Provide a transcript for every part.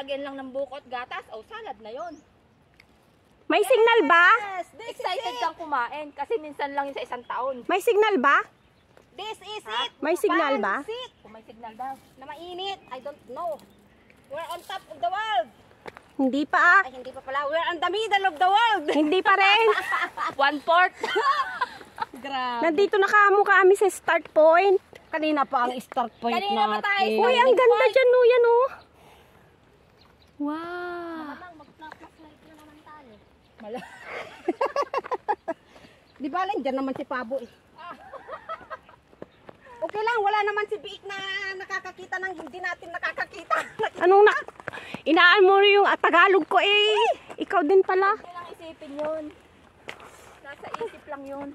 lalagyan lang ng bukot gatas, o salad na yon. May signal ba? Yes, excited kang kumain kasi minsan lang yun sa isang taon. May signal ba? This is Ha? it. May signal ba? Pansit Kung may signal daw. na mainit. I don't know. We're on top of the world. Hindi pa ah. Ay, hindi pa pala. We're on the middle of the world. Hindi pa rin. One fourth. Grabe. Nandito na kamo kami sa start point. Kanina pa ang start point Kanina pa tayo. natin. Uy, ang ganda dyan oh. Yan oh. Wow. Mala. Di ba, Len, dyan naman si Pabo eh. Okay lang, wala naman si Biik na nakakakita ng hindi natin nakakakita. Anong na... Inaan mo yung ah, Tagalog ko eh. Ikaw din pala. Hindi lang isipin yun. Nasa isip lang yun.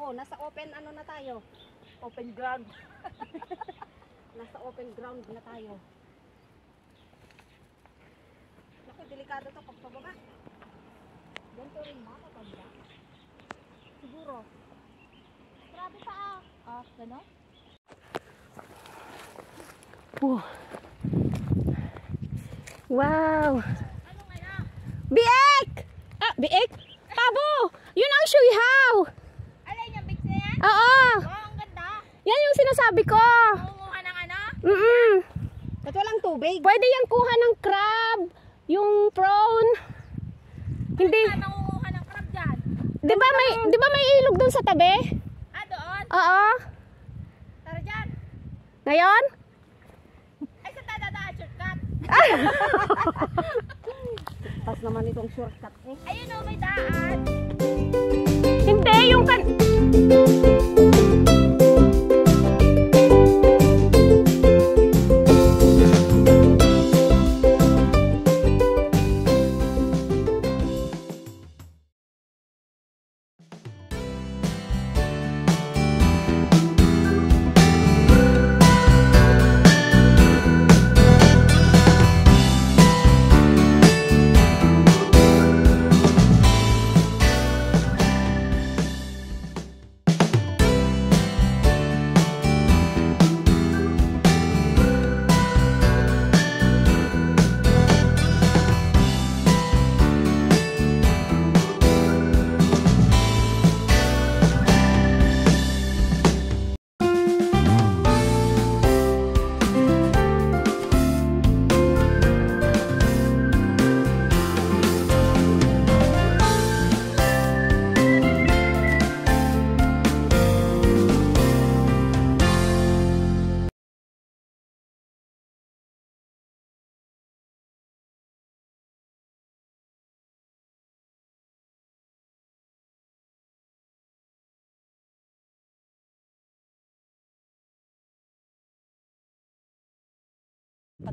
oh, nasa open ano na tayo. Open ground. Nasa open ground na tayo. Naku, delikado to pag pababa. Ganito rin ba kapag ba? Siguro. Grabe pa ah. Ah, gano'n? Wow. Biek! Ah, biek? Pabo! Yun ang shuihaw! Alay yung big na yan? Oo! Oh, ang ganda. Yan yung sinasabi ko! Kumuha ng ano? Mm-mm. Ba't walang tubig? Pwede yan kuha ng crab, yung prawn. Hindi. Saan nangunguha ng crab dyan? 'Di ba may 'di ba may ilog doon sa tabi? Ah, doon? Oo. Tara dyan. Ngayon? Ay, sa tadadaan, shortcut. Tapos naman itong shortcut eh. Ayun o, may daan. Hindi yung kan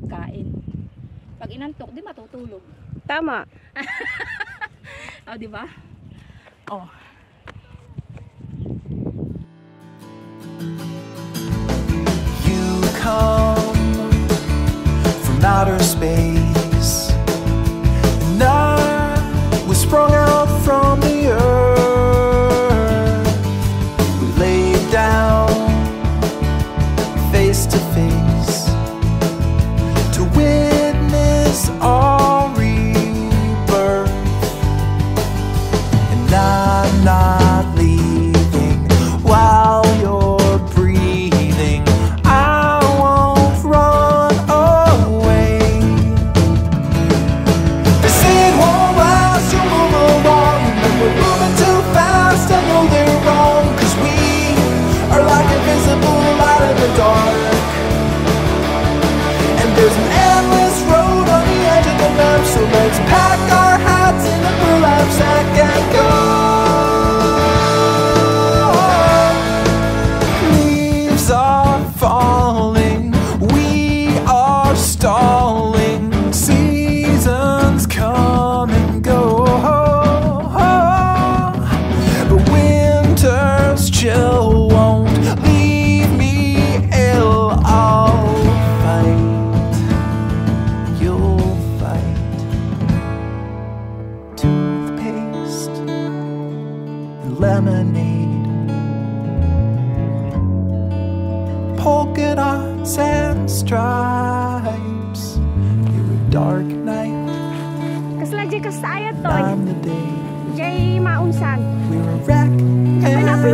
Pagkain. Pag inantok, di matutulog. Tama. Oh, di ba? Oh. You come from outer space,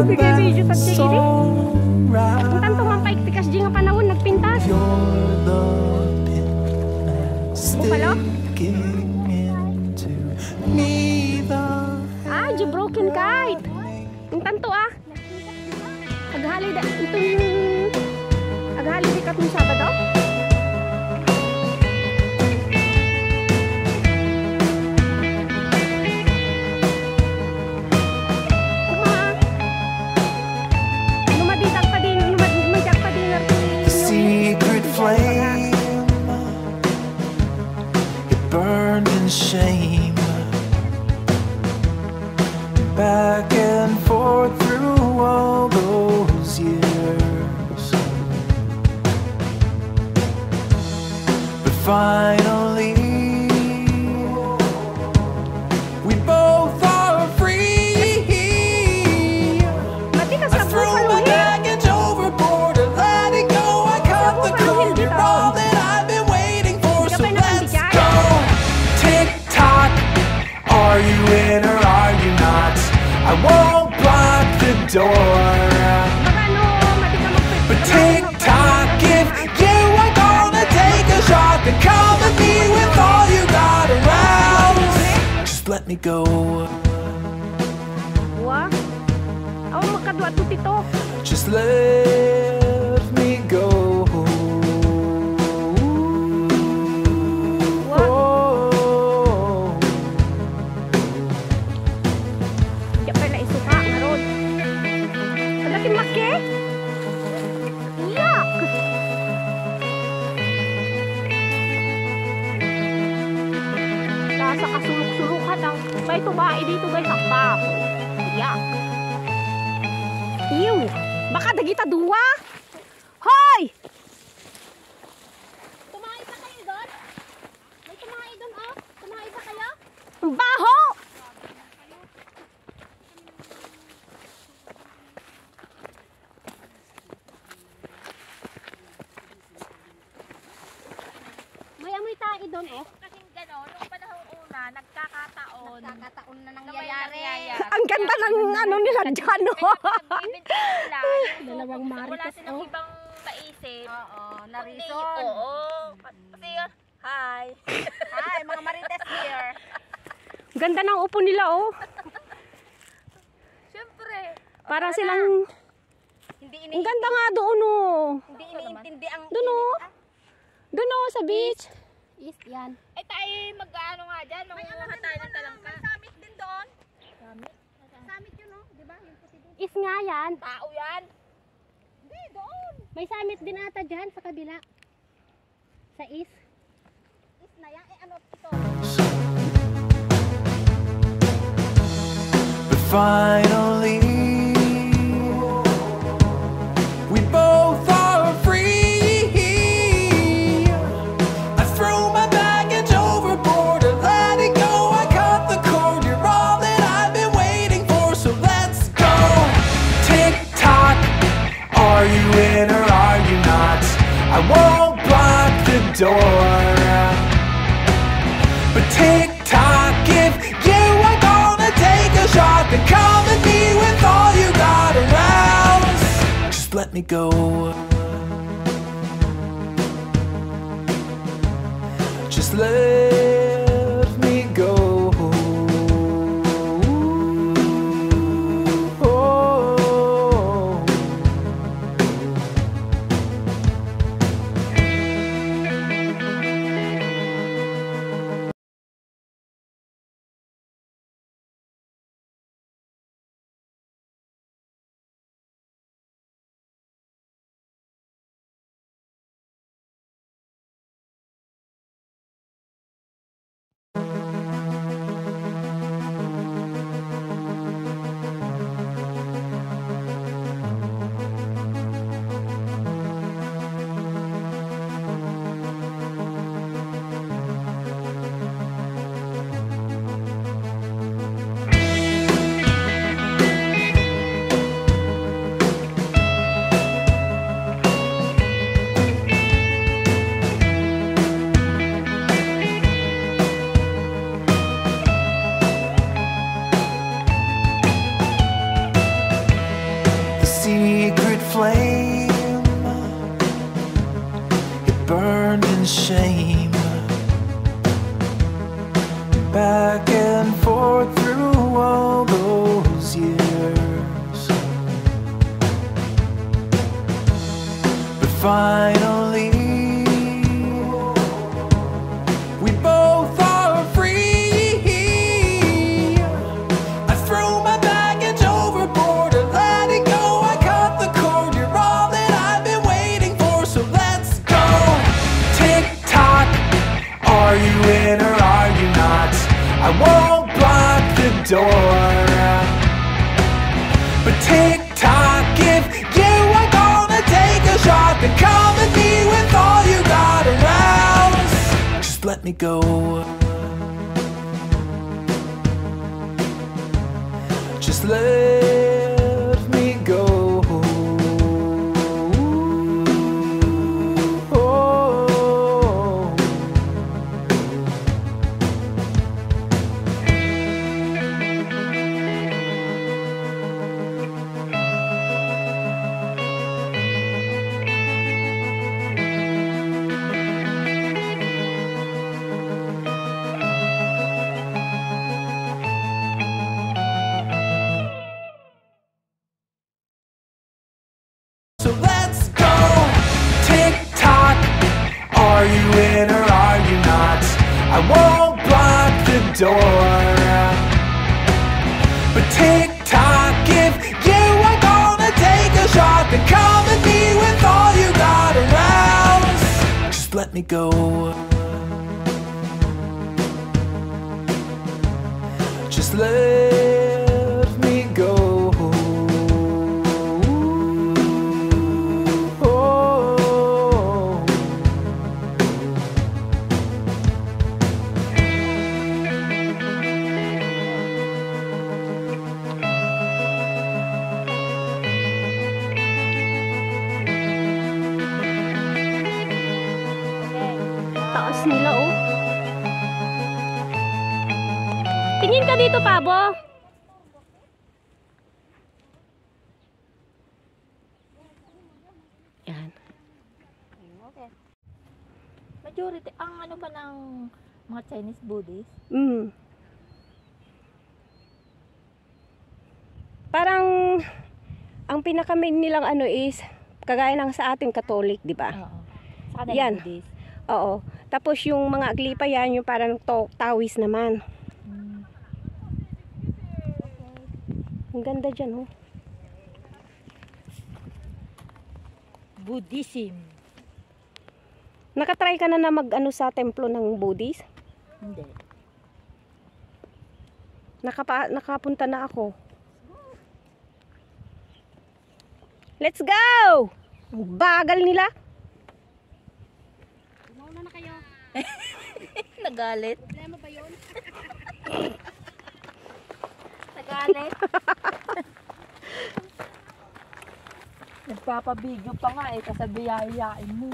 Ay, and napalubigay-video that's tatsi ini. Ang tanto man paiktikas di nga panahon nagpintas. Bupalo? Ah, di broken kite. Ang tanto ah. Aghali da itong aghali di katong Sabado. Finally, we both are free. I ka threw my baggage overboard and let it go. I cut the cord. You're all that I've been waiting for. So Ikaw pa naman, let's go. Tick tock. Are you in or are you not? I won't block the door. let me go. Wah, tito. Just let me go. Wah. Oh. Jangan nak pak. Ada. Dito guys ang baho. Yak. Ew. Baka dagita duwa. Hoy! Tumahay pa kayo doon? May tumahay doon oh. Tumahay pa kayo? Baho! May amoy tayo doon eh. Kasing gano'n, nung panahong una, nagkakataon. Nagkakataon na na may nangyayari. nangyayari. Ang ganda ng ano nila dyan, oh. Nagbibinta sila. yung Dalawang Wala marites, silang oh. ibang maisip. Oo, Kundi- reason. Oo. Kasi, hi. Hi, mga marites here. Ganda ng upo nila, oh. Siyempre. Para silang... Hindi Ang ini ganda nga doon, oh. hindi iniintindi ang Doon, oh. Doon, oh, sa beach. is yan. Eh tayo mag-ano nga dyan, mangunguha tayo ng talangka. May summit din doon. Summit yun oh, di ba? Yung puti doon. Is nga yan. Tao yan. May summit din ata dyan sa kabila. Sa is. Is na yan. Eh ano ito? But finally, door. But tick tock, if you are gonna take a shot, then come at me with all you got around. Just let me go. Just let finally, we both are free. I threw my baggage overboard and let it go. I cut the cord. You're all that I've been waiting for, so let's go. Tick tock, are you in or are you not? I won't block the door. But tick then come at me with all you got around. Just let me go. Just let door. But tick tock, if you are gonna take a shot, then come at me with all you got around. Just let me go. Just let Tingin ka dito, Pabo. Yan. Okay. Majority, ang ano ba ng mga Chinese Buddhist? Mm. Parang ang pinaka main nilang ano is kagaya lang sa ating Catholic, di ba? Oo. Sa Yan. Buddhist. Oo. Tapos yung mga aglipa yan, yung parang to, tawis naman. Ang ganda dyan, oh. Buddhism. Nakatry ka na na mag ano sa templo ng Buddhist? Hindi. Nakapa, nakapunta na ako. Let's go! Ang bagal nila. Nagalit. Problema ba yun? Nagalit. Nagpapabidyo pa nga eh, kasabiyayain mo.